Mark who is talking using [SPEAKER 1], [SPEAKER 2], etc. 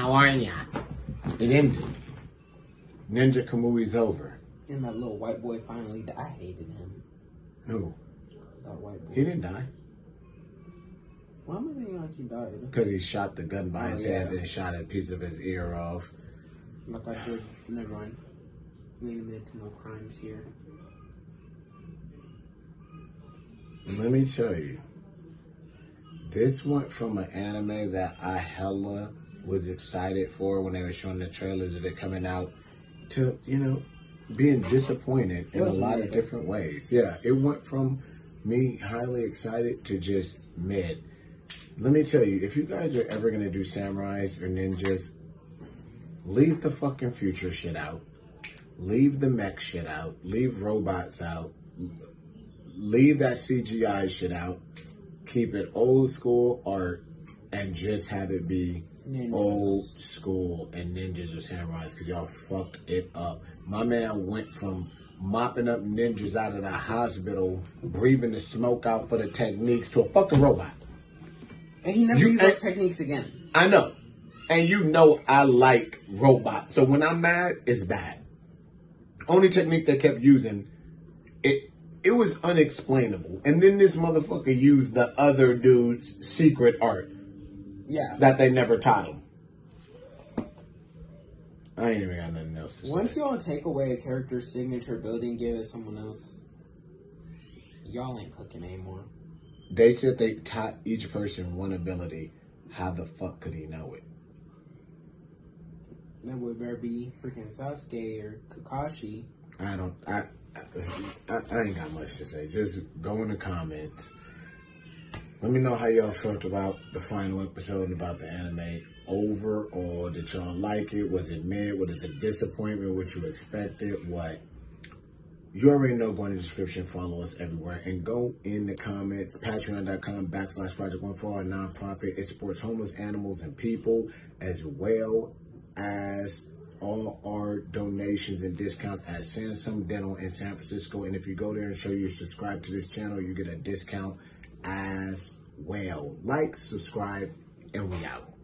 [SPEAKER 1] how are ya? It ended. Ninja Kamui's over.
[SPEAKER 2] And that little white boy finally died. I hated him.
[SPEAKER 1] Who?
[SPEAKER 2] That white boy.
[SPEAKER 1] He didn't die.
[SPEAKER 2] Why am I thinking like he died?
[SPEAKER 1] Because he shot the gun by
[SPEAKER 2] Oh,
[SPEAKER 1] his
[SPEAKER 2] yeah.
[SPEAKER 1] head and shot a piece of his ear off.
[SPEAKER 2] Like I did. Never mind. We ain't admit to no crimes here.
[SPEAKER 1] Let me tell you, this went from an anime that I hella was excited for when they were showing the trailers of it coming out to, you know, being disappointed in a lot of different ways. Yeah, it went from me highly excited to just mid. Let me tell you, if you guys are ever going to do samurais or ninjas, leave the fucking future shit out. Leave the mech shit out. Leave robots out leave that CGI shit out. Keep it old school art and just have it be
[SPEAKER 2] Ninjas.
[SPEAKER 1] old school and ninjas or samurais because y'all fucked it up. My man went from mopping up ninjas out of the hospital, breathing the smoke out for the techniques to a fucking robot.
[SPEAKER 2] And he never
[SPEAKER 1] You-
[SPEAKER 2] used those techniques again.
[SPEAKER 1] I know. And you know I like robots. So when I'm mad, it's bad. Only technique they kept using, it it was unexplainable. And then this motherfucker used the other dude's secret art
[SPEAKER 2] Yeah.
[SPEAKER 1] that they never taught him. I ain't even got nothing else to
[SPEAKER 2] Once
[SPEAKER 1] say.
[SPEAKER 2] y'all take away a character's signature ability and give it to someone else, y'all ain't cooking anymore.
[SPEAKER 1] They said they taught each person one ability. How the fuck could he know it?
[SPEAKER 2] That would better be freaking Sasuke or Kakashi.
[SPEAKER 1] I don't. I, I I ain't got much to say. Just go in the comments. Let me know how y'all felt about the final episode and about the anime overall. Did y'all like it? Was it mid? Was it a disappointment? What you expected? What? You already know. Go in the description. Follow us everywhere. And go in the comments. Patreon.com backslash Project One for our nonprofit. It supports homeless animals and people as well as all our donations and discounts at Samsung Dental in San Francisco. And if you go there and show you're subscribed to this channel, you get a discount as well. Like, subscribe, and we out.